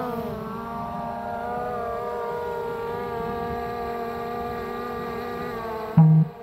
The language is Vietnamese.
Thank ờ. you.